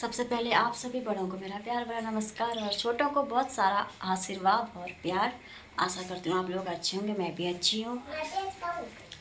सबसे पहले आप सभी बड़ों को मेरा प्यार भरा नमस्कार और छोटों को बहुत सारा आशीर्वाद और प्यार। आशा करती हूँ आप लोग अच्छे होंगे, मैं भी अच्छी हूँ।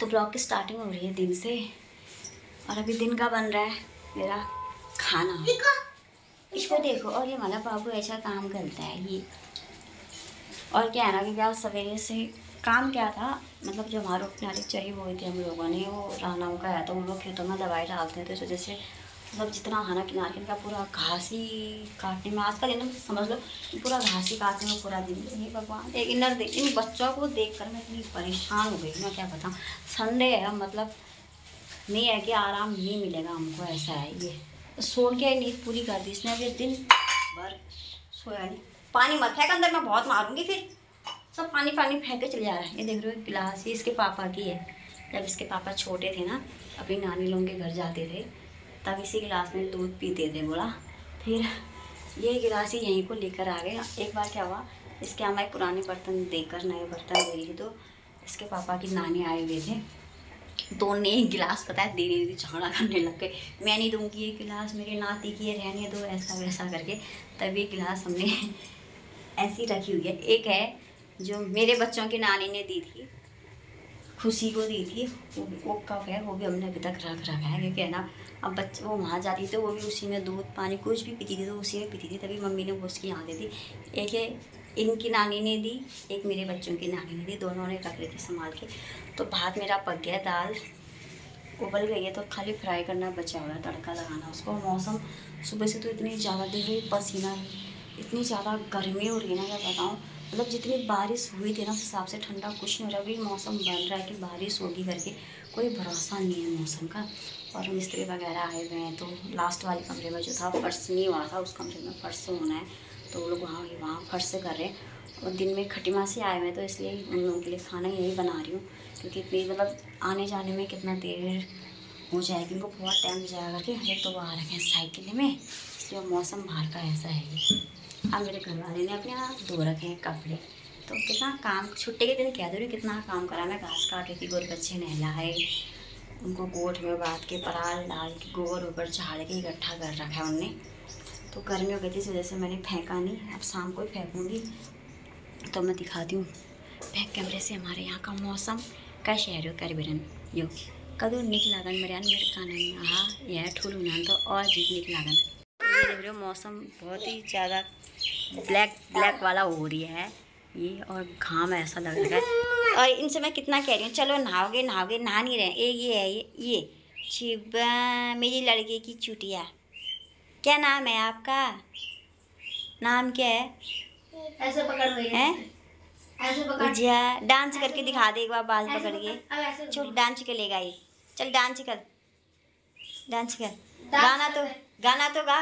तो ब्लॉग की स्टार्टिंग हो रही है दिन से और अभी दिन का बन रहा है मेरा खाना। इसको देखो और ये हमारा बाबू ऐसा काम करता है, ये। और क्या है ना कि क्या सवेरे से काम क्या था? मतलब जो हमारे नारिक चरी बोई थी हम लोगों ने, वो राना का है तो उन लोग खेतों में दवाई डालते हैं तो इस वजह से मतलब जितना खाना कि नारियल का पूरा घास ही काटने में आज का दिन समझ लो पूरा घास ही काटने में पूरा दिन ये भगवान, एक इनर देख इन बच्चों को देख कर मैं इतनी परेशान हो गई। मैं क्या बताऊँ संडे है मतलब नहीं है कि आराम नहीं मिलेगा हमको, ऐसा है ये। सो के नींद पूरी कर दी इसने, अभी दिन भर सोया नहीं। पानी मत फेंक, अंदर मैं बहुत मारूँगी फिर। सब पानी पानी फेंक के चले जा रहा है। ये देख रहे हो गिलास ये इसके पापा की है। जब इसके पापा छोटे थे ना अपनी नानी लोगों के घर जाते थे। तब इसी गिलास में दूध पीते थे बोला। फिर ये गिलास ही यहीं को लेकर आ गए एक बार क्या हुआ, इसके एक पुराने बर्तन देकर, नए बर्तन दे रही थी तो इसके पापा की नानी आए हुए थे। तो ने एक गिलास पता है दे रही थी, झगड़ा करने लग गए। मैं नहीं दूँगी ये गिलास, मेरे नाती की है रहने दो, ऐसा वैसा करके तब ये गिलास हमने ऐसी रखी हुई है। एक है जो मेरे बच्चों की नानी ने दी थी खुशी को दी थी वो वो कप है वो भी हमने अभी तक रख रखा है, क्योंकि है ना, अब बच्चे वो वहाँ जाती थी तो वो भी उसी में दूध पानी कुछ भी पीती थी तो उसी में पीती थी, तभी मम्मी ने वो उसकी यहाँ दे दी। एक इनकी नानी ने दी, एक मेरे बच्चों की नानी ने दी, दोनों ने रख रही थी संभाल के। तो भात मेरा पक गया, दाल उबल गई है तो खाली फ्राई करना बचा हुआ है, तड़का लगाना उसको। मौसम, सुबह से तो इतनी ज़्यादा देख रही पसीना इतनी ज़्यादा गर्मी हो रही है ना, क्या बताऊँ। मतलब जितनी बारिश हुई थी ना उस हिसाब से ठंडा कुछ नहीं हो रहा अभी मौसम बन रहा है कि बारिश होगी करके कोई भरोसा नहीं है मौसम का। और मिस्त्री वगैरह आए हुए हैं तो लास्ट वाले कमरे में जो था, फर्श नहीं हुआ था, उस कमरे में फर्श होना है। तो वो लोग वहाँ वहाँ फर्श कर रहे हैं। और दिन में खटीमा से आए हुए हैं तो इसलिए उन लोगों के लिए खाना यही बना रही हूँ। क्योंकि इतनी मतलब आने जाने में कितना देर हो जाएगी उनको बहुत टाइम जाएगा कि करके तो आ रखे हैं साइकिल में। इसलिए मौसम बाहर का ऐसा है। अब मेरे घर वाले ने अपने हाथ धो रखे हैं कपड़े। तो कितना काम, छुट्टी के दिन कह दो रही कितना काम करा। मैं घास काट रही थी गोर बच्चे नहलाए, उनको गोठ में बाँध के पराल डाल के गोबर ऊपर झाड़ के इकट्ठा कर रखा है उनने। तो गर्मी हो गई थी, इस वजह से मैंने फेंका नहीं। अब शाम को ही फेंकूँगी। तो मैं दिखाती हूँ। बैक कैमरे से हमारे यहाँ का मौसम। का शहर हो कर यो कदू निक लागन मेरे मेरे कानन हाँ यह ठूल तो और जीत निक लागन मौसम बहुत ही ज़्यादा ब्लैक ब्लैक वाला हो रही है ये और घाम ऐसा लग रहा है। और इनसे मैं कितना कह रही हूँ चलो नहाओगे नहाओगे नहा नहीं रहे। ए ये है ये ये। मेरी लड़के की चुटिया। क्या नाम है आपका? नाम क्या है? ऐसे पकड़ है? पकड़। डांस करके दिखा दे एक बार बाल पकड़ के। चल डांस कर लेगा ये चल डांस कर। डांस कर। गाना तो गाना तो गा।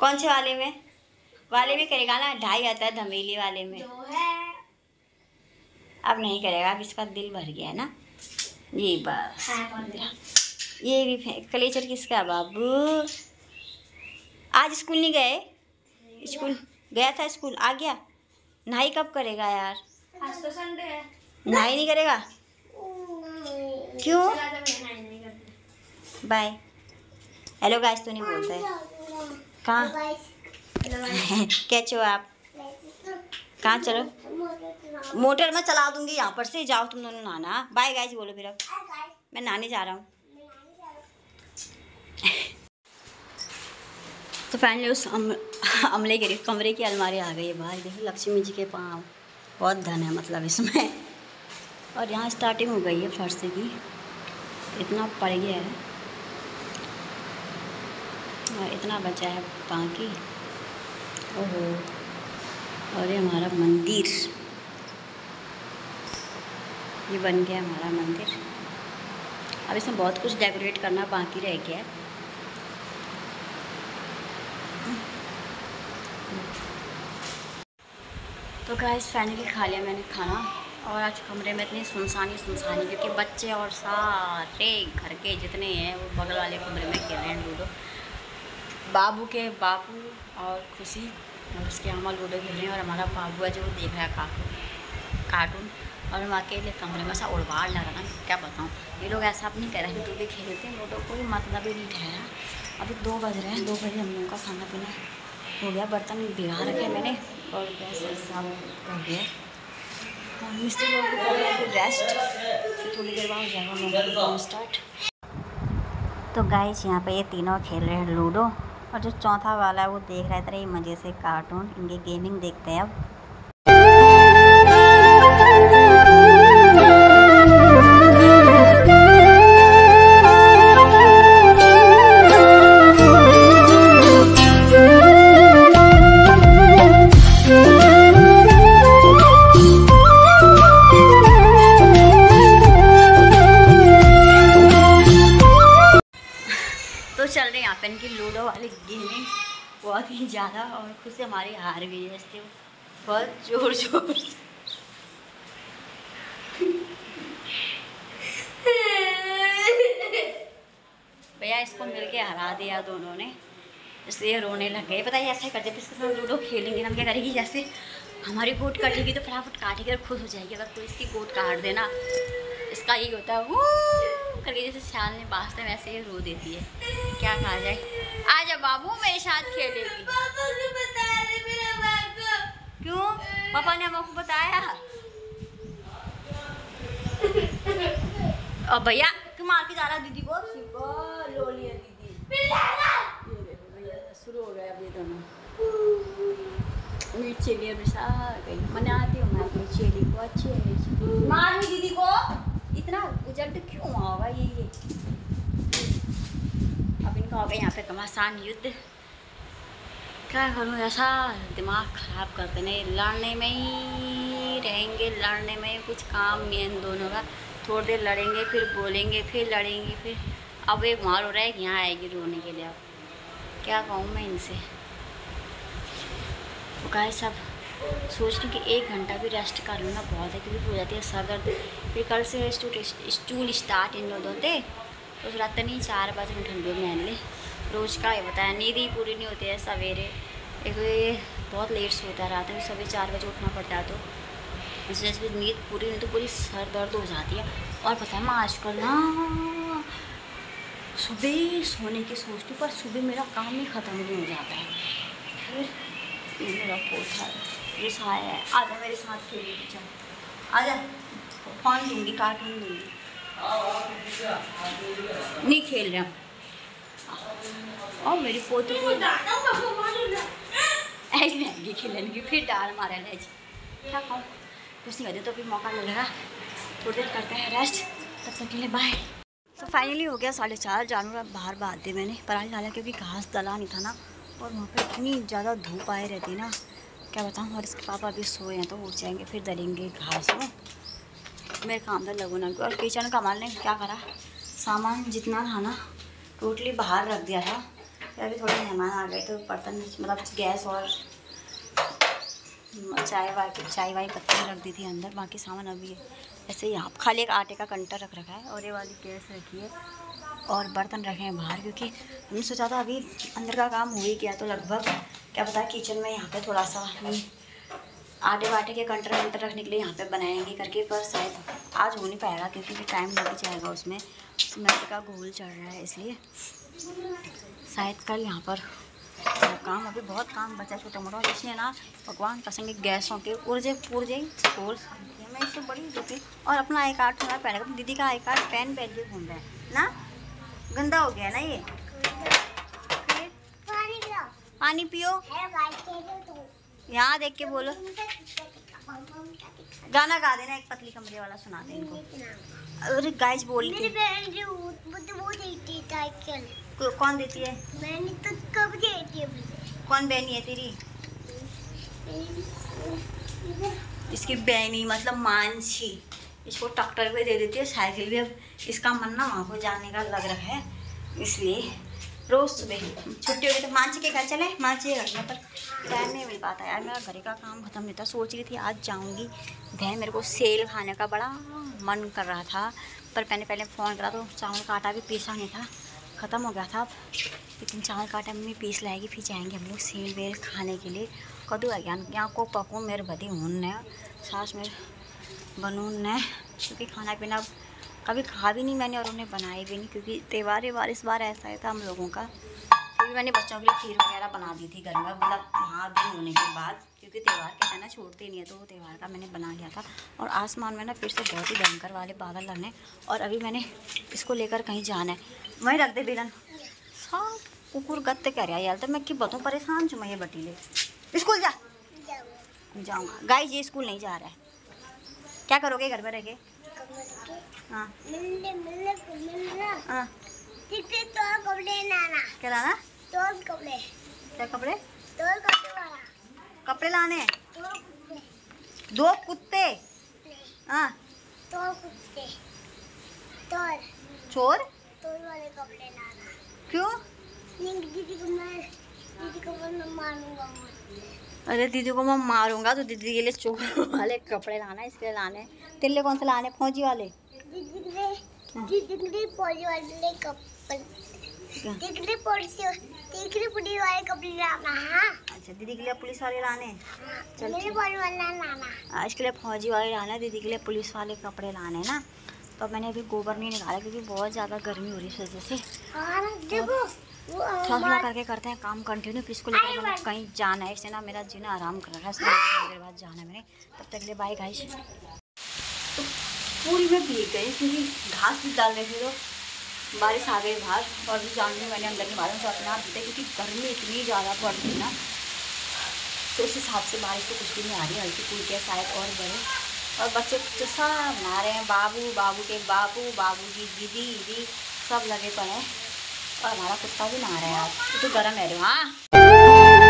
कौन से वाले में? वाले में करेगा ना ढाई आता है धमेली वाले में। अब नहीं करेगा अब इसका दिल भर गया ना। ये बस। ये भी कलेचर किसका बाबू? आज स्कूल नहीं गए? स्कूल गया था स्कूल आ गया? नहाई कब करेगा यार? आज तो संडे है। नहाई नहीं करेगा? क्यों? बाय हेलो गाइस तो नहीं बोलता है। कहाँ? कैसे हो आप? कहाँ चलो? मोटर में चला दूँगी यहाँ पर से। जाओ तुम दोनों नाना। बाय गाइस बोलो फिर अब मैं नहाने जा रहा हूँ। तो फाइनली उस अम, अमले के कमरे की अलमारी आ गई है भाई देखिए लक्ष्मी जी के पाँव। बहुत धन है मतलब इसमें। और यहाँ स्टार्टिंग हो गई है फर्श की इतना पड़ गया है। और इतना बचा है बाकी। ओहो। और ये हमारा मंदिर। ये बन गया हमारा मंदिर। अब इसमें बहुत कुछ डेकोरेट करना बाकी रह गया। है तो गाइस फाइनली खा लिया मैंने खाना। और आज कमरे में इतनी सुनसानी सुनसानी क्योंकि बच्चे और सारे घर के जितने हैं वो बगल वाले कमरे में खेल रहे हैं लूडो। बाबू के बाबू और खुशी और उसके अम्मा लूडो खेल रहे हैं और हमारा बाबू है जो वो देख रहा है कार्टून कार्टून और हम अकेले कमरे में सा उड़वाड़ लग रहा क्या बताऊँ। ये लोग ऐसा अपनी कह रहे हैं कि भी खेलते हैं लूडो कोई मतलब ही नहीं ठहरा। अभी दो बज रहे हैं, दो बजे हम लोगों का खाना पीना हो गया, बर्तन भिगा रखे मैंने और गैस मिस्त्री लोग हैं रेस्ट थोड़ी देर बाद हो जाएगा लोगों स्टार्ट तो गाइस यहाँ पे ये तीनों खेल रहे हैं लूडो। और जो चौथा वाला है, वो देख रहा है तरह मज़े से कार्टून इनके गेमिंग देखते हैं अब। रहे यहाँ पे इनकी लूडो वाली गेमिंग बहुत ही ज़्यादा और खुद से हमारी हार गई है इससे बहुत ज़ोर ज़ोर से। भैया, इसको मिलके हरा दिया दोनों ने, इसलिए रोने लग गए। पता है, ऐसे कर जब इसके साथ लूडो खेलेंगे हम क्या करेगी, जैसे हमारी गोट कटेगी तो फटाफट काटेगी और खुश हो जाएगी। अगर कोई इसकी गोट काट देना इसका यही होता है, वो! करके जैसे श्याल ने बाजते वैसे ही रो देती है। क्या कहा जाए? आ जा बाबू, मेरे साथ खेलेगी। क्यों? पापा ने हमको बताया। और भैया तुम मार के जा रहा दीदी को? लो लिया दीदी। ये शुरू हो गया अभी दोनों। मेरी चेली अभी सा गई। मैंने आती हूँ मैं अपनी चेली को। अच्छी है मेरी दीदी को। इतना उजट क्यों हुआ होगा ये ये? अब इनका हो गया यहाँ पे घमासान युद्ध। क्या करूँ ऐसा? दिमाग ख़राब करते नहीं लड़ने में ही रहेंगे, लड़ने में ही कुछ काम नहीं इन दोनों का। थोड़ी देर लड़ेंगे, फिर बोलेंगे, फिर लड़ेंगे, फिर अब एक मार हो रहा है यहाँ आएगी रोने के लिए अब। क्या कहूँ मैं इनसे? तो सब सोच रही कि एक घंटा भी रेस्ट कर लूँ ना, बहुत है, क्योंकि हो जाती है सर दर्द। फिर कल से स्टूल स्टार्ट इन लोगों दे तो रात नहीं, चार बजे में ठंडे में ले रोज़ का ये बताया, नींद ही पूरी नहीं होती है सवेरे। एक तो बहुत लेट सोता है रात में सवेरे चार बजे उठना पड़ता है तो। इस वजह से नींद पूरी, नहीं तो पूरी सर दर्द हो जाती है। और पता है, मैं आजकल ना सुबह सोने की सोचती हूँ, पर सुबह मेरा काम ही ख़त्म नहीं हो जाता है। फिर मेरा पोथा है। मेरे साथ खेलिए बच्चा फ़ोन दूँगी? कार्टून दूँगी। नहीं खेल रहा और मेरी पोती को फिर डाल मारा क्या खाऊं कुछ नहीं करते तो फिर मौका मिलेगा थोड़ी देर करते हैं रेस्ट तब तक के लिए बाय तो फाइनली हो गया साढ़े चार। जानवर बाहर बाँध दिए मैंने। पराली डाला क्योंकि घास दला नहीं था ना। और वहाँ पे इतनी ज़्यादा धूप आए रहती ना। क्या बताऊँ, और इसके पापा अभी सोए हैं तो उठ जाएँगे, फिर दलेंगे घास को मेरे काम तो लगो ना, और किचन का माल ने क्या करा, सामान जितना था ना, टोटली बाहर रख दिया था। अभी थोड़े मेहमान आ गए तो बर्तन मतलब गैस और चाय वाय, चाय वाई पत्ती रख दी थी अंदर, बाकी सामान अभी है ऐसे ही यहाँ, खाली एक आटे का कंटा रख रखा है, और ये वाली गैस रखी है, और बर्तन रखे हैं बाहर, क्योंकि हमने सोचा था अभी अंदर का काम हो ही गया तो लगभग क्या पता किचन में यहाँ पे थोड़ा सा हम आटे वाटे के कंटर वंटर रखने के लिए यहाँ पे बनाएँगे करके, पर शायद आज हो नहीं पाएगा क्योंकि टाइम लग जाएगा उसमें। सीमेंट का घोल चढ़ रहा है इसलिए। शायद कल यहाँ पर काम, अभी बहुत काम बचा छोटा मोटा इसलिए ना भगवान कसम गैसों के। पुर्जे पुर्जे खोल मैं इससे बड़ी दुखी और अपना आई कार्ड थोड़ा पहन दीदी का आई कार्ड पेन पहन के घूम रहा है, ना? गंदा हो गया ना ये? पानी पियो। यहाँ देख के बोलो। गाना गा देना एक पतली कमरे वाला सुना दे इनको। अरे गाइस बोल को- कौन देती है? मैंने तो कब देती है कौन बहनी है तेरी? इसकी बहनी मतलब मानसी। इसको ट्रैक्टर पे दे देती है साइकिल भी। अब इसका मन ना वहाँ को जाने का लग रहा है इसलिए। रोज़ सुबह छुट्टी होगी तो मानसी के घर चले मानसी के घर में पर टाइम नहीं मिल पाता यार, मेरा घर का काम खत्म नहीं था, सोच रही थी आज जाऊँगी। बहन मेरे को सेल खाने का बड़ा मन कर रहा था, पर मैंने पहले फ़ोन करा तो चावल का आटा भी पीसा नहीं था। ख़त्म हो गया था अब। लेकिन चावल का आटा मम्मी पीस लाएगी, फिर जाएँगे हम लोग सेल वेल खाने के लिए। कदू है यहाँ को पकू मेरे बदी हूँ सास मेरे बनून ने, क्योंकि खाना पीना कभी खा भी नहीं मैंने और उन्हें बनाए भी नहीं क्योंकि त्यौहार व्यवहार इस बार ऐसा ही था हम लोगों का। क्योंकि मैंने बच्चों के लिए खीर वगैरह बना दी थी घर में मतलब वहाँ दिन होने के बाद क्योंकि त्यौहार कहते हैं ना छोड़ते नहीं है तो वो त्यौहार का मैंने बना लिया था। और आसमान में ना फिर से बहुत ही भयंकर वाले बादल लड़ने और अभी मैंने इसको लेकर कहीं जाना है। वहीं रख दे बेलन। सब कुकुर गत्ते कह रहा है यार तो मैं क्यों बताऊँ परेशान छू मैं ये बटीले। स्कूल जा। जाऊँगा। गाइस ये स्कूल नहीं जा रहा है। क्या करोगे? घर में रह के? हाँ। हाँ। कितने तो कपड़े लाना क्या लाना तो कपड़े। क्या कपड़े? तो कपड़े वाला। कपड़े लाने। दो कुत्ते। हाँ। कुत्ते। चोर? वाले कपड़े लाना क्यों? नहीं दीदी को मैं दीदी को मैं मारूँगा मैं अरे दीदी को मैं मारूँगा तो दीदी के लिए चोर वाले कपड़े लाना है इसके लिए लाने। तेरे लिए कौन से लाने फौजी वाले। दीदी के लिए दीदी के लिए पौड़ी वाले कपड़े दीदी के लिए पौड़ी से दीदी के लिए पौड़ी वाले कपड़े लाना हाँ अच्छा दीदी के लिए पुलिस वाले लाने हाँ, चल हाँ, इसके लिए फौजी वाले लाना दीदी के लिए पुलिस वाले कपड़े लाने ना। तो मैंने अभी गोबर नहीं निकाला क्योंकि बहुत ज़्यादा गर्मी हो रही है इस वजह से। थोड़ा करके करते हैं, काम कंटिन्यू फिर इसको लेकर कहीं जाना है। इससे ना मेरा जीना आराम कर रहा है। देर बाद जाना है मैंने। तब तक के लिए बाय गाइस तो पूरी में भीग गई क्योंकि घास भी डाल रहे थे तो बारिश आ गई बाहर। और भी जान मैंने अंदर नहीं मालूम तो अपने आप बीते क्योंकि गर्मी इतनी ज़्यादा पड़ रही ना तो उस हिसाब से बारिश तो कुछ भी नहीं आ रही हल्की फुल्की है, शायद और बड़े। और बच्चे बच्चे सब रहे हैं, बाबू बाबू के बाबू बाबू की दीदी दीदी, सब लगे पड़े हैं। और हमारा कुत्ता भी नहा रहा है आज। तो गर्म है रे हाँ।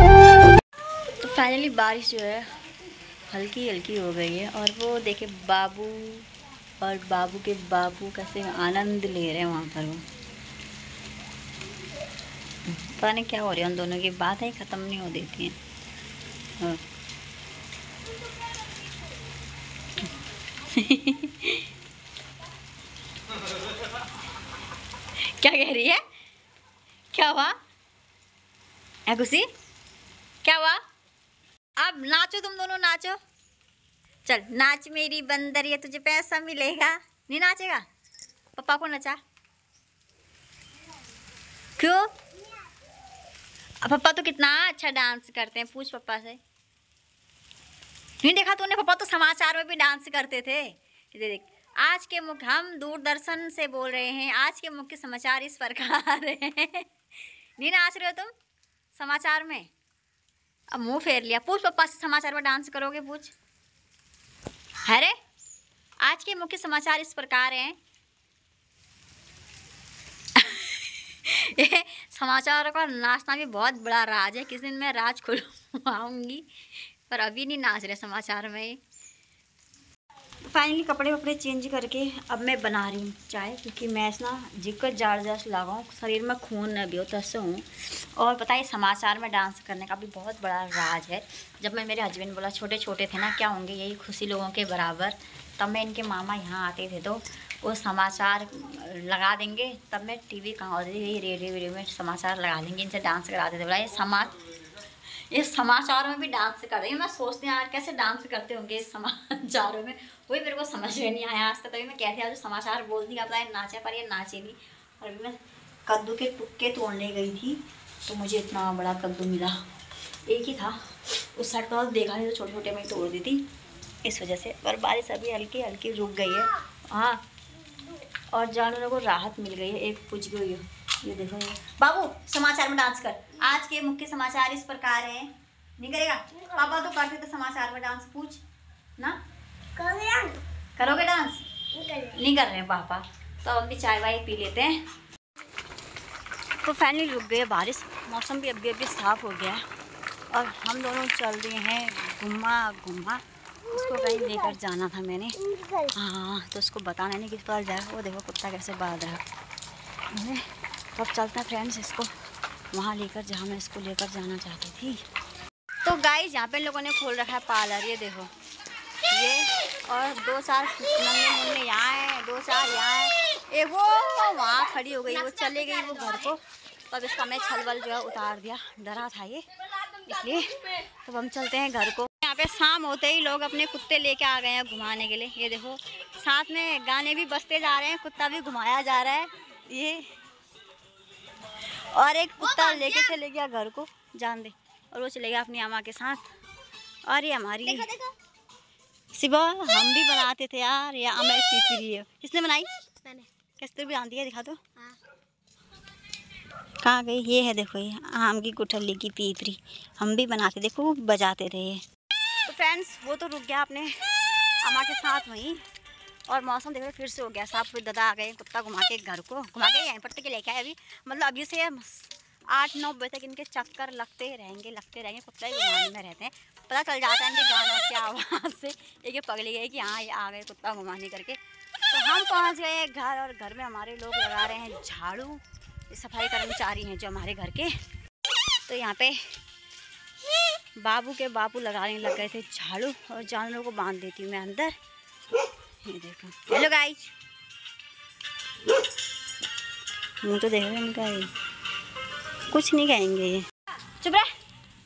तो फाइनली बारिश जो है हल्की हल्की हो गई है और वो देखे बाबू और बाबू के बाबू कैसे आनंद ले रहे हैं वहाँ पर वो। पता नहीं क्या हो रहा है, उन दोनों की बातें ख़त्म नहीं हो देती हैं। हाँ। क्या कह रही है? क्या हुआ? है खुशी? क्या हुआ? अब नाचो तुम दोनों, नाचो। चल, नाच मेरी बंदर, ये तुझे पैसा मिलेगा। नहीं नाचेगा? पापा को नचा। क्यों? पापा तो कितना अच्छा डांस करते हैं, पूछ पापा से। नहीं देखा तूने? पापा तो समाचार में भी डांस करते थे। देख, आज के मुख्य हम दूरदर्शन से बोल रहे हैं, आज के मुख्य समाचार इस प्रकार हैं। नहीं नाच रहे हो तुम समाचार में? अब मुँह फेर लिया। पूछ पापा से, समाचार में डांस करोगे, पूछ। अरे आज के मुख्य समाचार इस प्रकार हैं। ये समाचारों का नाचना भी बहुत बड़ा राज है। किस दिन मैं राज खुलवाऊँगी पर अभी नहीं नाच रहे समाचार में फाइनली कपड़े वपड़े चेंज करके अब मैं बना रही हूँ चाय, क्योंकि मैं ना ज़िक्र जार जस लगाऊँ, शरीर में खून न भी हो तस्से हूँ। और पता है, समाचार में डांस करने का भी बहुत बड़ा राज है। जब मैं, मेरे हस्बैंड बोला छोटे छोटे थे ना, क्या होंगे, यही खुशी लोगों के बराबर? तब मैं इनके मामा यहाँ आते थे तो वो समाचार लगा देंगे। तब मैं टी वी कहाँ होती थी रेडियो वेडियो में समाचार लगा देंगे, इनसे डांस कराते थे। बोला, ये समाज, ये समाचारों में भी डांस कर रही मैं सोचती हूँ यार, कैसे डांस करते होंगे समाचारों में? वही मेरे को समझ में नहीं आया आज तक, तभी मैं कहती आज समाचार बोल दी ये नाचे पर ये नाचे नहीं। और अभी मैं कद्दू के टुक्के तोड़ने गई थी तो मुझे इतना बड़ा कद्दू मिला। एक ही था। उस साइड पर देखा नहीं तो छोटे छोटे में तोड़ दी थी। इस वजह से पर बारिश अभी हल्की हल्की रुक गई है। हाँ। और जानवरों को राहत मिल गई है, एक पूछ गई है। ये देखो ये। बाबू, समाचार में डांस कर। आज के मुख्य समाचार इस प्रकार हैं। नहीं करेगा? पापा तो करते थे समाचार में डांस पूछ, ना? करोगे डांस नहीं कर रहे हैं पापा। तो हम भी चाय वाय पी लेते हैं। तो फाइनली रुक गई है बारिश। मौसम भी अभी अभी साफ़ हो गया है। और हम दोनों चल रहे हैं घुमा घुमा। उसको कहीं लेकर जाना था मैंने। हाँ तो उसको बताना नहीं किस पास जाएगा। वो देखो कुत्ता कैसे बाँध रहा। है तो अब चलते हैं फ्रेंड्स इसको। वहाँ लेकर, जहाँ मैं इसको लेकर जाना चाहती थी। तो गाइस यहाँ पे लोगों ने खोल रखा है पार्लर ये देखो। ये और दो चार नन्हे मुन्ने यहाँ हैं, दो चार यहाँ हैं। एक वो वहाँ खड़ी हो गई, वो चले गई वो घर को। तो अब इसका मैं छलवल जो है उतार दिया। डरा था ये। इसलिए तो हम चलते हैं घर को। यहाँ पे शाम होते ही लोग अपने कुत्ते लेके आ गए हैं घुमाने के लिए। ये देखो, साथ में गाने भी बजते जा रहे हैं, कुत्ता भी घुमाया जा रहा है। ये और एक कुत्ता लेके चले गया घर को, जान दे। और वो चले गया अपनी अम्मा के साथ। और ये हमारी सिवा हम भी बनाते थे यार ये सीख रही है किसने बनाई? मैंने। किसने भी आती है दिखा दो। हाँ। कहाँ गई? ये है देखो ये आम की गुठली की पीपरी। हम भी बनाते देखो बजाते थे ये। तो फ्रेंड्स वो तो रुक गया अपने। अम्मा के साथ वहीं और मौसम देखो फिर से हो गया। साफ़ फिर दादा आ गए कुत्ता घुमा के घर को। घुमा के यहीं पर के लेके आए अभी। मतलब अभी से आठ नौ बजे तक इनके चक्कर लगते रहेंगे लगते रहेंगे कुत्ता ही घुमाने में रहते हैं। पता चल जाता है इनके गानों की आवाज़ से, एक ये पगली गई कि हाँ ये आ गए कुत्ता घुमाने करके। तो हम पहुँच गए घर और घर में हमारे लोग लगा रहे हैं झाड़ू। सफ़ाई कर्मचारी हैं जो हमारे घर के। तो यहाँ पे बाबू के बाबू लगाने लग गए थे झाड़ू और जानवरों को बाँध देती हूँ मैं अंदर। ये देखो। Hello guys. मुँह तो देखो इनका ये? कुछ नहीं कहेंगे ये। चुप रहे।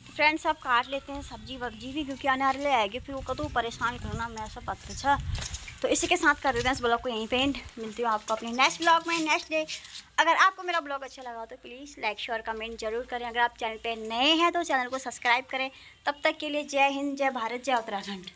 फ्रेंड्स आप काट लेते हैं सब्ज़ी वब्जी भी, क्योंकि आने वाले आएगी, फिर वो कदू परेशान करना मैं सब पत्र छा तो इसी के साथ कर देते हैं इस ब्लॉग को यहीं पे एंड मिलती हूँ आपको अपने नेक्स्ट ब्लॉग में नेक्स्ट डे अगर आपको मेरा ब्लॉग अच्छा लगा तो प्लीज़ लाइक शेयर कमेंट ज़रूर करें। अगर आप चैनल पे नए हैं तो चैनल को सब्सक्राइब करें। तब तक के लिए जय हिंद, जय भारत, जय उत्तराखंड।